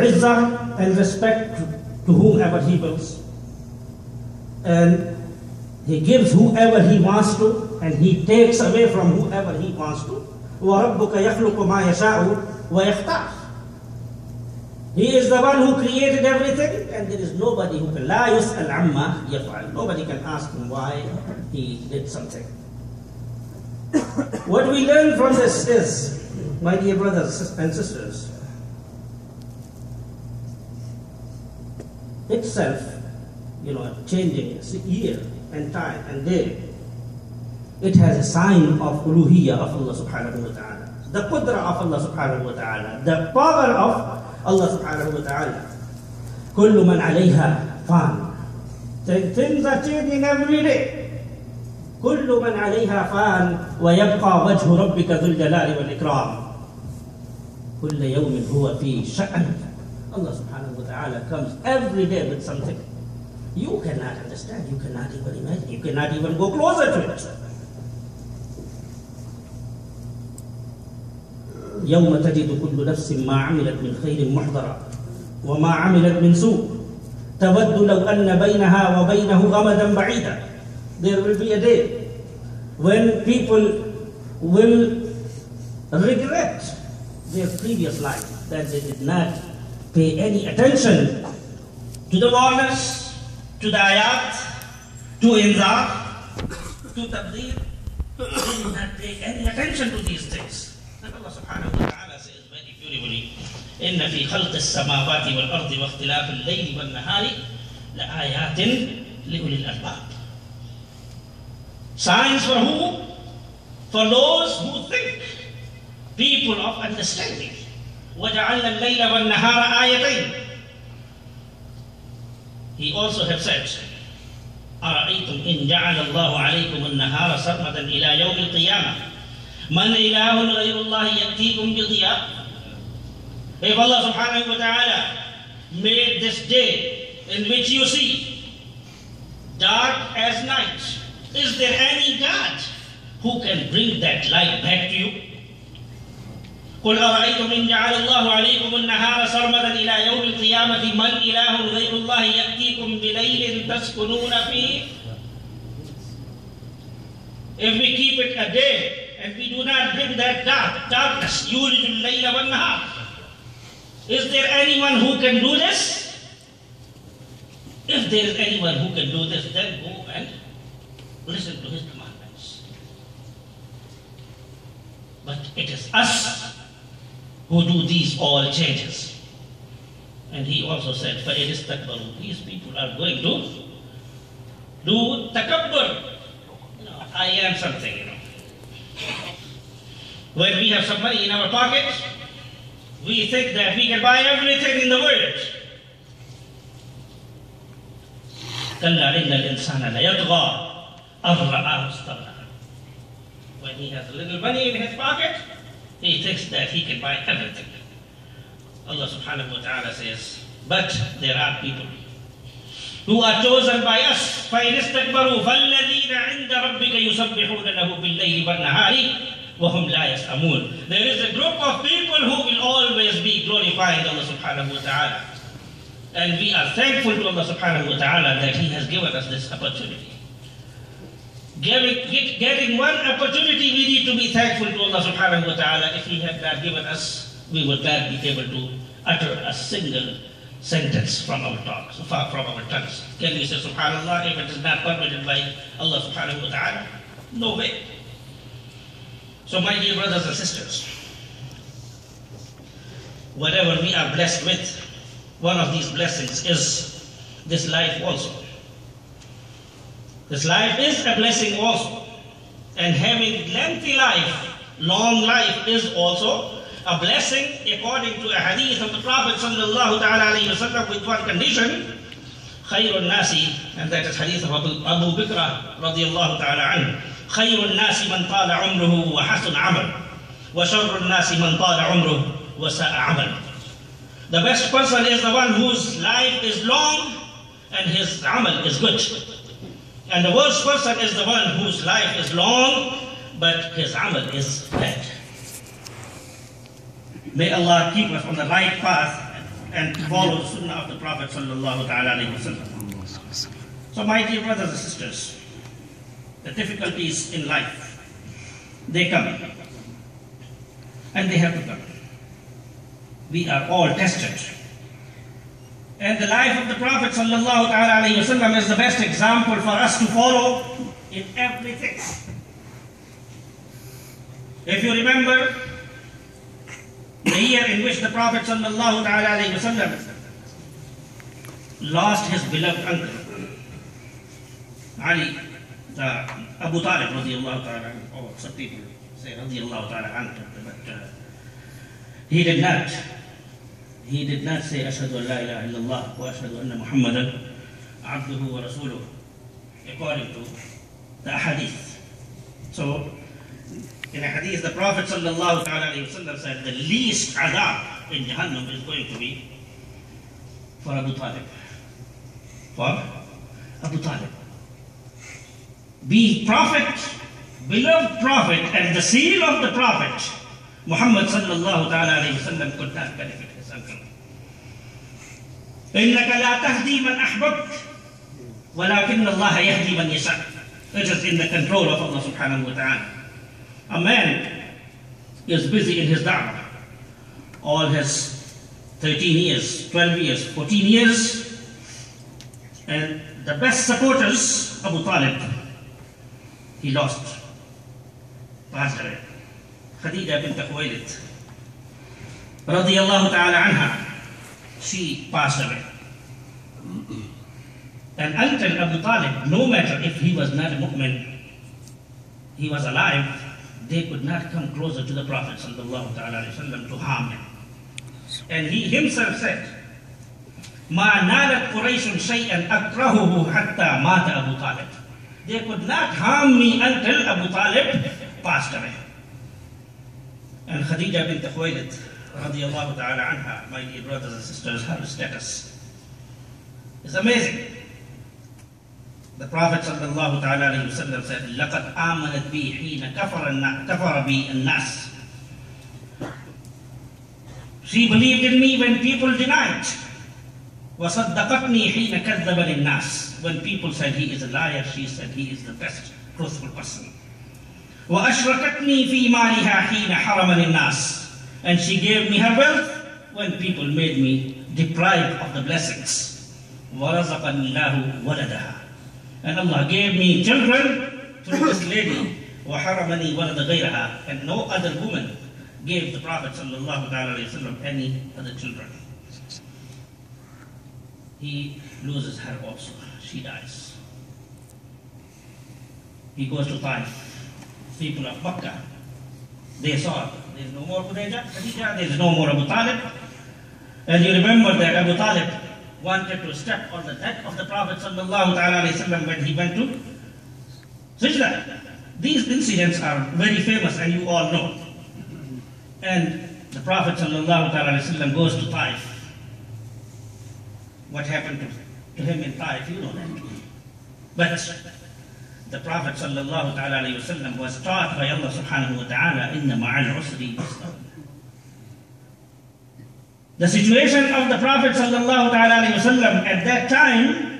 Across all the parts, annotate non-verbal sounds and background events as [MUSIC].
izzah and respect to whomever he wills. And he gives whoever he wants to, and he takes away from whoever he wants to. وَرَبُّكَ يَخْلُقُ مَا يَشَاءُ وَيَخْتَارُ He is the one who created everything, and there is nobody who can. لا يسأل عما يفعل. Nobody can ask him why he did something. what we learn from this is, my dear brothers and sisters, itself, you know, changing year and time and day, it has a sign of uluhiyya of Allah subhanahu wa ta'ala. The qudra of Allah subhanahu wa ta'ala. The power of Allah subhanahu wa ta'ala. كل من عليها فان. Things are changing every day. كل من عليها فان ويبقى وجه ربك ذو الجلال والإكرام. كل يوم هو في شأن. Allah subhanahu wa ta'ala comes every day with something. You cannot understand, you cannot even imagine, you cannot even go closer to it. يوم تجد كل نفس ما عملت من خير محضرا وما عملت من سوء تود لو أن بينها وبينه غمدا بعيدا There will be a day when people will regret their previous life that they did not pay any attention to the warnings, to the ayat, to inzar, to tabsheer. [COUGHS] They do not pay any attention to these things. Allah subhanahu wa ta'ala says very beautifully, إن في خلق السماوات والأرض واختلاف الليل والنهار لآيات لأولي الألباب. Signs for who? For those who think, people of understanding. وجعلنا الليل والنهار آيتين. He also have said, أرأيتم إن جعل الله عليكم النهار سرمدا إلى يوم القيامة من إله غير الله يأتيكم بضياء If Allah subhanahu wa ta'ala made this day in which you see dark as night, is there any God who can bring that light back to you? قل أرأيتم إن جعل الله عليكم النهار سرمدا إلى يوم القيامة من إله غير الله يأتيكم بليل تسكنون فيه If we keep it a day and we do not bring that dark, darkness, يولج الليل والنهار Is there anyone who can do this? If there is anyone who can do this, then go and listen to his commandments. But it is us who do these all changes. And he also said, فَإِنِ اسْتَكْبَرُوا These people are going to do takabbur. You know, I am something, you know. When we have some money in our pocket, we think that we can buy everything in the world. كلا إن الإنسان ليطغى أن رآه استغنى. When he has a little money in his pocket, he thinks that he can buy everything. Allah subhanahu wa ta'ala says, but there are people who are chosen by us. فَإِنِ اسْتَكْبَرُوا فَالَّذِينَ عِنْدَ رَبِّكَ يُسَبِّحُونَ لَهُ بِاللَّيْلِ وَالنَّهَارِ وَهُمْ لَا يَسْأَمُونَ There is a group of people who will always be glorifying Allah subhanahu wa ta'ala. And we are thankful to Allah subhanahu wa ta'ala that He has given us this opportunity. Getting, get, getting one opportunity, we need to be thankful to Allah subhanahu wa ta'ala. If He had not given us, we would not be able to utter a single sentence from our tongues, from our tongues. Can we say subhanallah if it is not permitted by Allah subhanahu wa ta'ala? No way. So my dear brothers and sisters, whatever we are blessed with, one of these blessings is this life also. This life is a blessing also. And having lengthy life, long life is also a blessing according to a hadith of the Prophet sallallahu ta'ala alayhi wasallam with one condition, خير الناس, and that is hadith of Abu, Abu Bakr radiallahu ta'ala anhu. خير الناس من طال عمره وحسن عمل وشر الناس من طال عمره وساء عمل The best person is the one whose life is long and his amal is good. And the worst person is the one whose life is long but his amal is bad. May Allah keep us on the right path and follow the sunnah of the Prophet. So my dear brothers and sisters, the difficulties in life, they come. And they have to come. We are all tested. And the life of the Prophet wasallam is the best example for us to follow in everything. If you remember the year in which the Prophet wasallam lost his beloved uncle, Ali, the Abu Talib radiallahu ta'ala, or some people say radiallahu ta'ala but uh, he did not. He did not say ashhadu an la ilaha illallah wa ashhadu anna muhammadan abduhu wa rasuluh according to the hadith. So in a hadith, the Prophet sallallahu wasallam said the least adhab in Jahannam is going to be for Abu Talib. For Abu Talib. Be Prophet, beloved Prophet, and the seal of the Prophet, Muhammad sallallahu alayhi wasallam could not benefit إنك لا تهدي من أحببت ولكن الله يهدي من يشاء. It is in the control of Allah subhanahu wa ta'ala. A man is busy in his da'wah all his 13 years, 12 years, 14 years, and the best supporters, Abu Talib, he lost, passed away. Khadija bint Khuwailid, radiallahu ta'ala anha, she passed away. And until Abu Talib, no matter if he was not a mu'min, he was alive, they could not come closer to the Prophet sallallahu ta'ala alayhi wasallam to harm him. And he himself said, ما نالت قريش شيئا أكرهه حتى مات أبو طالب. They could not harm me until Abu Talib passed away. And Khadija bint Khuwailid, radiallahu ta'ala anha, my dear brothers and sisters, her status is amazing. The Prophet sallallahu ta'ala alayhi wasallam said, لَقَدْ آمَنَتْ بِي حِينَ كَفَرَ, كفر بي النَّاسِ She believed in me when people denied. وَصَدَّقَتْنِي حِينَ كَذَّبَ لِلنَّاسِ When people said he is a liar, she said he is the best truthful person. وَأَشْرَكَتْنِي فِي مَالِهَا حِينَ حَرَمَ لِلنَّاسِ And she gave me her wealth when people made me deprived of the blessings. وَرَزَقَنِي اللَّهُ وَلَدَهَا And Allah gave me children through this lady. وَحَرَمَنِي وَلَدَ غَيْرَهَا And no other woman gave the Prophet sallallahu alaihi wasallam any other children. He loses her also. She dies. He goes to Taif. People of Makkah, they saw there's no more Khadija, Khadija, there's no more Abu Talib. And you remember that Abu Talib wanted to step on the neck of the Prophet wasallam when he went to Sajda. These incidents are very famous and you all know. And the Prophet ﷺ goes to Taif. What happened to, to him in Taif, you know that. But the Prophet ﷺ was taught by Allah subhanahu wa ta'ala, إِنَّ مَعَ الْعُسْرِ يُسْرًا The situation of the Prophet ﷺ at that time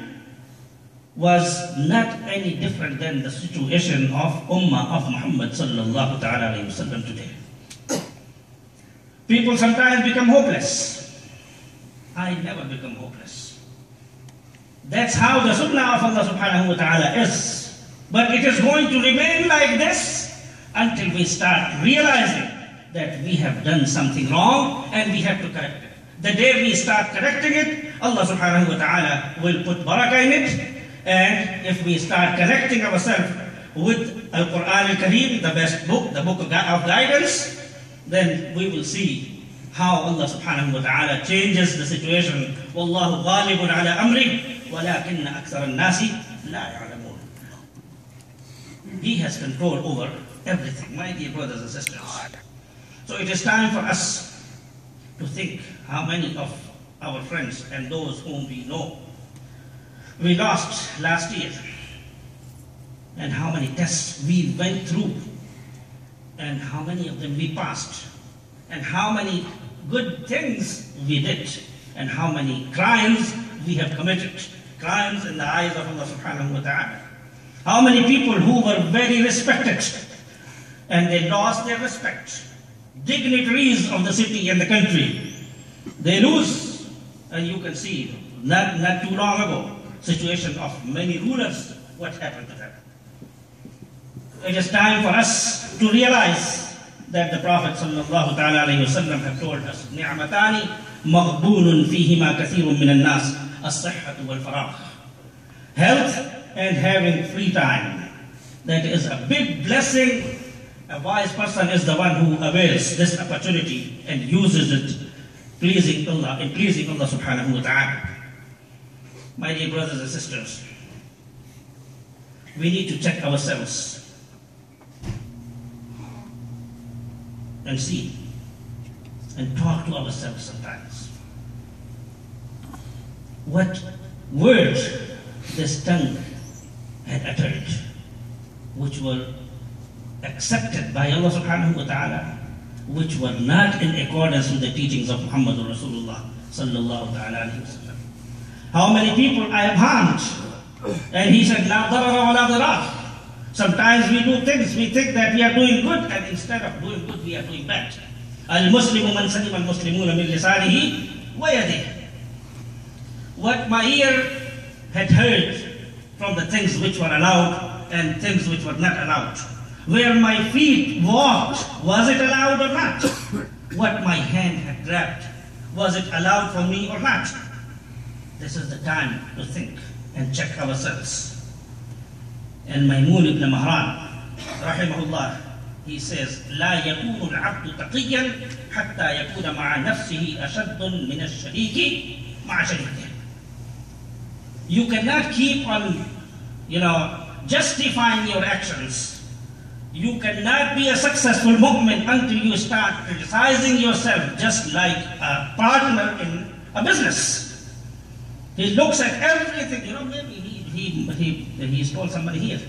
was not any different than the situation of Ummah of Muhammad sallallahu ta'ala today. People sometimes become hopeless. I never become hopeless. That's how the sunnah of Allah subhanahu wa ta'ala is. But it is going to remain like this until we start realizing that we have done something wrong and we have to correct it. The day we start correcting it, Allah subhanahu wa ta'ala will put barakah in it. And if we start correcting ourselves with Al Quran Al Kareem, the best book, the book of guidance, then we will see how Allah subhanahu wa ta'ala changes the situation. Wallahu ghalibun ala amri, walakin akthar al-nasi la he has control over everything, my dear brothers and sisters. So it is time for us to think how many of our friends and those whom we know we lost last year and how many tests we went through and how many of them we passed and how many good things we did and how many crimes we have committed, crimes in the eyes of Allah subhanahu wa ta'ala. How many people who were very respected and they lost their respect. Dignitaries of the city and the country, they lose. And you can see, not, not too long ago, situation of many rulers, what happened to them. It is time for us to realize that the Prophet sallallahu ta'ala alayhi wasallam have told us, نعمتان مغبون فيهما كثير من الناس الصحة والفراغ. Health and having free time. That is a big blessing. A wise person is the one who avails this opportunity and uses it pleasing Allah and pleasing Allah subhanahu wa ta'ala. My dear brothers and sisters, we need to check ourselves and see and talk to ourselves sometimes. What words this tongue had uttered, which were accepted by Allah subhanahu wa ta'ala, which were not in accordance with the teachings of Muhammad Rasulullah sallallahu ta'ala alayhi wa How many people I have harmed? And he said, La darara wa la dirar. Sometimes we do things, we think that we are doing good, and instead of doing good, we are doing bad. Al-Muslimu man salim al-Muslimuna min lisanihi wa yadihi. What my ear had heard from the things which were allowed and things which were not allowed. Where my feet walked, was it allowed or not? [COUGHS] what my hand had grabbed, was it allowed for me or not? This is the time to think and check ourselves. And Maimun ibn Mahran, rahimahullah, he says, لا يكون العبد تقيا حتى يكون مع نفسه أشد من الشريك مع شريكه. You cannot keep on, you know, justifying your actions. You cannot be a successful mu'min until you start criticizing yourself just like a partner in a business. He looks at everything, you know, maybe he, he, he, he stole somebody here.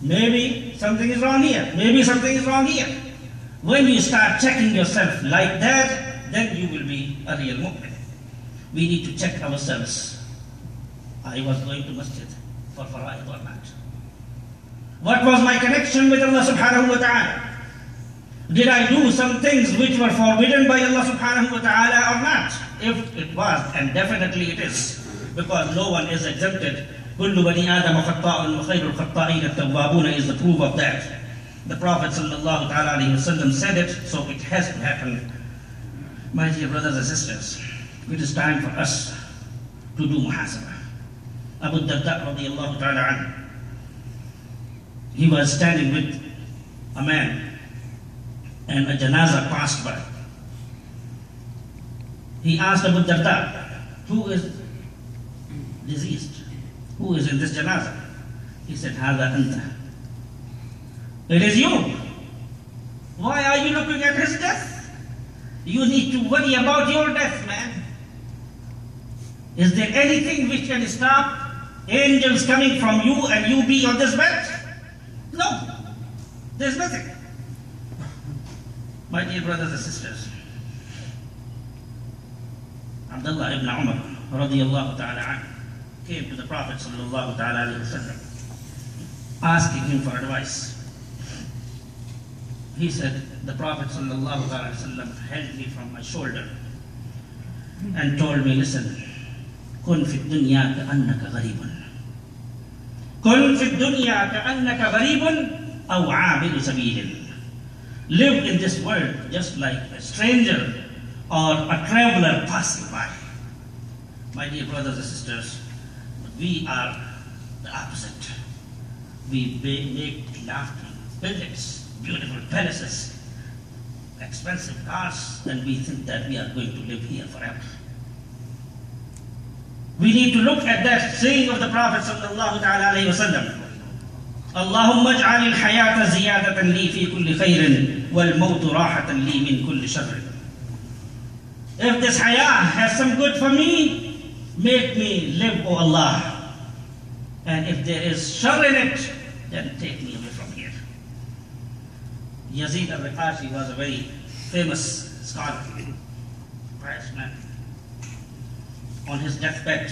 Maybe something is wrong here. Maybe something is wrong here. When you start checking yourself like that, then you will be a real mu'min. We need to check ourselves. I was going to masjid for fara'id or not. What was my connection with Allah subhanahu wa ta'ala? Did I do some things which were forbidden by Allah subhanahu wa ta'ala or not? If it was, and definitely it is, because no one is exempted. كل بني آدم خطاء وخير الخطائين التوابون is the proof of that. The Prophet sallallahu ta'ala alayhi wa said it, so it has to happen. My dear brothers and sisters, it is time for us to do muhasabah. Abu Darda radiallahu ta'ala anhu, he was standing with a man and a janaza passed by. He asked Abu Darda, who is diseased? Who is in this janaza? He said, Hada anta. It is you. Why are you looking at his death? You need to worry about your death, man. Is there anything which can stop angels coming from you and you be on this bed? No. There's nothing. My dear brothers and sisters, Abdullah ibn Umar radiallahu ta'ala anhu came to the Prophet sallallahu ta'ala alayhi wasallam asking him for advice. He said, the Prophet sallallahu ta'ala alayhi wasallam held me from my shoulder and told me, listen, كن في الدنيا كأنك غريب Kun fi dunya ka'annaka gharibun. Live in this world just like a stranger or a traveler passing by. My dear brothers and sisters, we are the opposite. We make lofty buildings, beautiful palaces, expensive cars, and we think that we are going to live here forever. We need to look at that saying of the Prophet sallallahu alayhi wasallam. اللهم اجعل الحياة زيادة لي في كل خير والموت راحة لي من كل شر. If this hayah has some good for me, make me live, O Allah. And if there is shar in it, then take me away from here. Yazid al-Riqashi was a very famous scholar, pious man. on his deathbed,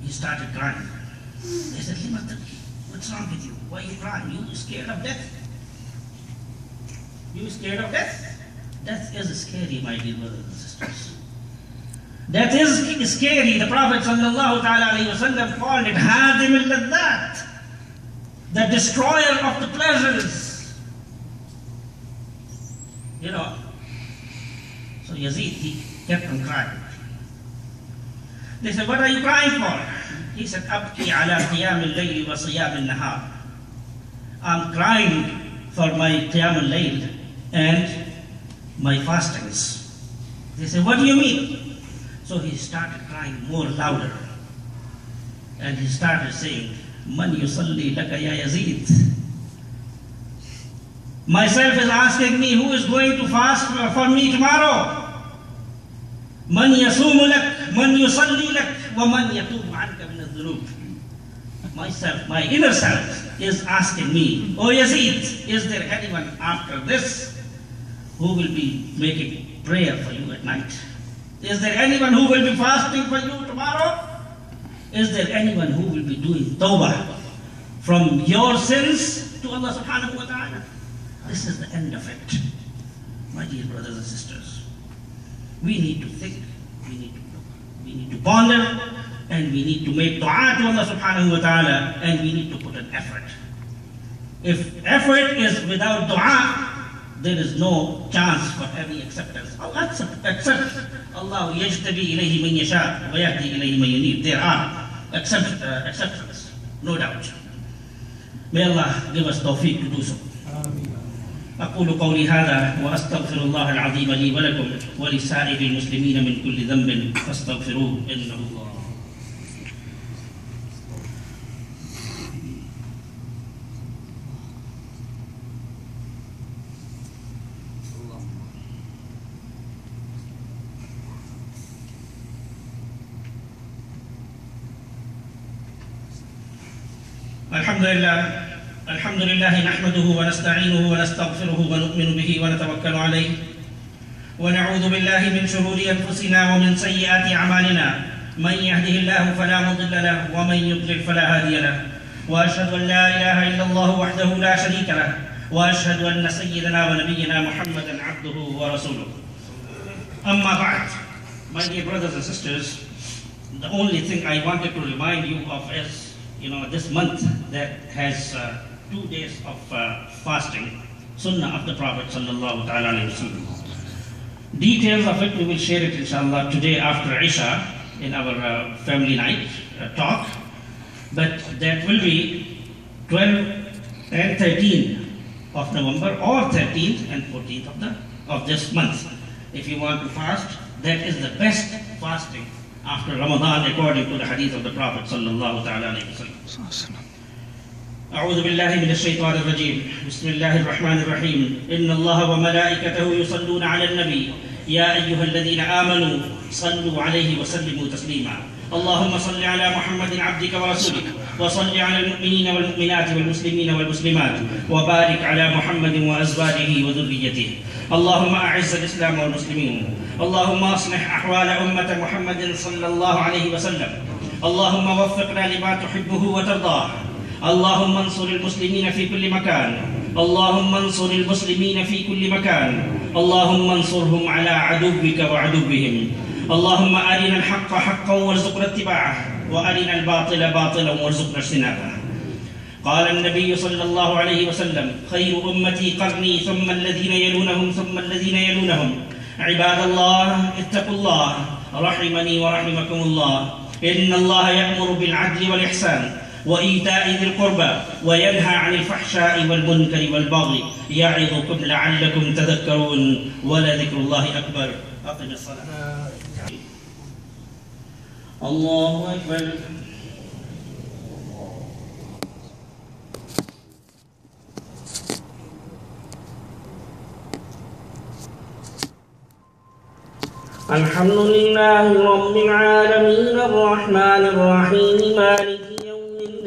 he started crying. They said, "Lima? What's wrong with you? Why are you crying? You scared of death? You scared of death? Death is scary, my dear brothers and sisters. Death is scary. The Prophet wasallam called it hadim al the destroyer of the pleasures. You know. Yazid, he kept on crying. They said, what are you crying for? He said, Abki ala qiyam al-layli wa siyam al-nahar. I'm crying for my qiyam al-layl and my fastings. They said, what do you mean? So he started crying more louder. And he started saying, Man yusalli laka ya Yazid. Myself is asking me who is going to fast for me tomorrow. Yasumu lak, man yusalli lak, wa man yatubu anka min al Myself, my inner self is asking me, Oh Yazid, is there anyone after this who will be making prayer for you at night? Is there anyone who will be fasting for you tomorrow? Is there anyone who will be doing tawbah from your sins to Allah subhanahu wa ta'ala? This is the end of it. My dear brothers and sisters, we need to think, we need to look, we need to ponder, and we need to make dua to Allah subhanahu wa ta'ala, and we need to put an effort. If effort is without dua, there is no chance for any acceptance. Allah accept, accept. Allah yajtabi ilayhi man yasha wa yahdi ilayhi man yunib. There are accept, uh, acceptance, no doubt. May Allah give us tawfiq to do so. أقول قولي هذا وأستغفر الله العظيم لي ولكم ولسائر المسلمين من كل ذنب فاستغفروه إنه الله. الحمد لله. الحمد لله نحمده ونستعينه ونستغفره ونؤمن به ونتوكل عليه. ونعوذ بالله من شرور أنفسنا ومن سيئات أعمالنا. من يهده الله فلا مضل له ومن يضلل فلا هادي له. وأشهد أن لا إله إلا الله وحده لا شريك له. وأشهد أن سيدنا ونبينا محمدا عبده ورسوله. أما بعد my dear brothers and sisters the only thing i wanted to remind you of is you know, this month that has uh, two days of uh, fasting, Sunnah of the Prophet sallallahu alaihi wasallam. Details of it we will share it inshallah today after Isha in our uh, family night uh, talk. But that will be 12 and 13 of November or 13th and 14th of the of this month. If you want to fast, that is the best fasting after Ramadan according to the hadith of the Prophet sallallahu alaihi wasallam. أعوذ بالله من الشيطان الرجيم. بسم الله الرحمن الرحيم. إن الله وملائكته يصلون على النبي. يا أيها الذين آمنوا صلوا عليه وسلموا تسليما. اللهم صل على محمد عبدك ورسولك وصل على المؤمنين والمؤمنات والمسلمين والمسلمات وبارك على محمد وأزواجه وذريته. اللهم أعز الإسلام والمسلمين. اللهم أصلح أحوال أمة محمد صلى الله عليه وسلم. اللهم وفقنا لما تحبه وترضاه. اللهم انصر المسلمين في كل مكان. اللهم انصر المسلمين في كل مكان. اللهم انصرهم على عدوك وعدوهم. اللهم أرنا الحق حقا وارزقنا اتباعه وأرنا الباطل باطلا وارزقنا اجتنابه. قال النبي صلى الله عليه وسلم خير أمتي قرني ثم الذين يلونهم ثم الذين يلونهم. عباد الله اتقوا الله رحمني ورحمكم الله. إن الله يأمر بالعدل والإحسان. وإيتاء ذي القربى وينهى عن الفحشاء والمنكر والبغي يعظكم لعلكم تذكرون ولذكر الله أكبر. أقم الصلاة. الله أكبر. الحمد لله رب العالمين الرحمن الرحيم مالك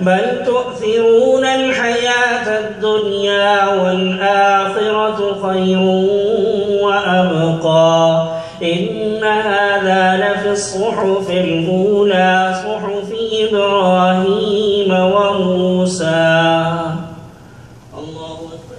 بل تؤثرون الحياة الدنيا والآخرة خير وأبقى إن هذا لفي الصحف الأولى صحف إبراهيم وموسى الله أكبر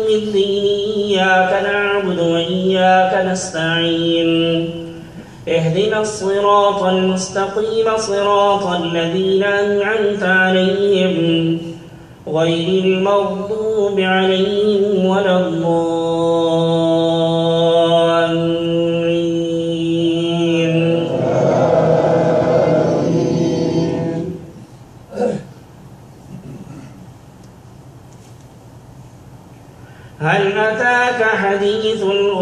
الدين إياك نعبد وإياك نستعين. اهدنا الصراط المستقيم صراط الذين أنعمت عليهم غير المغضوب عليهم ولا الضالين.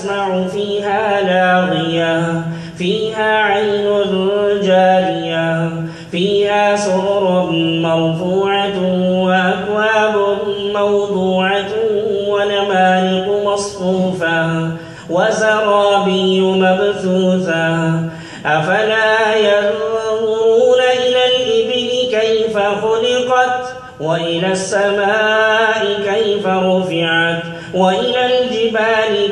تسمع فيها لاغية فيها عين جارية فيها سرر مرفوعة وأكواب موضوعة ونمارق مصفوفة وزرابي مبثوثة. أفلا ينظرون إلى الإبل كيف خلقت؟ وإلى السماء كيف رفعت؟ وإلى الجبال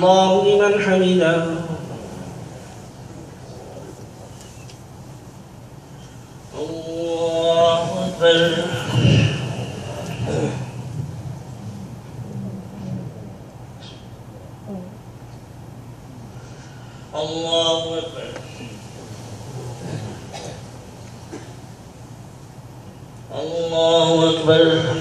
الله لمن حمده الله أكبر الله أكبر الله أكبر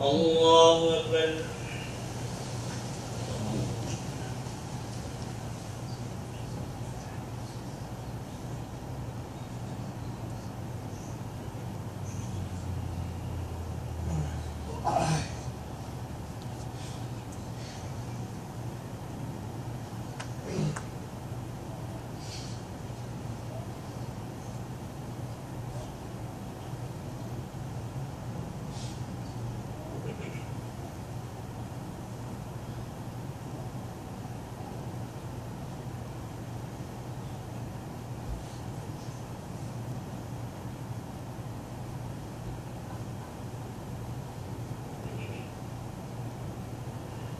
الله أكبر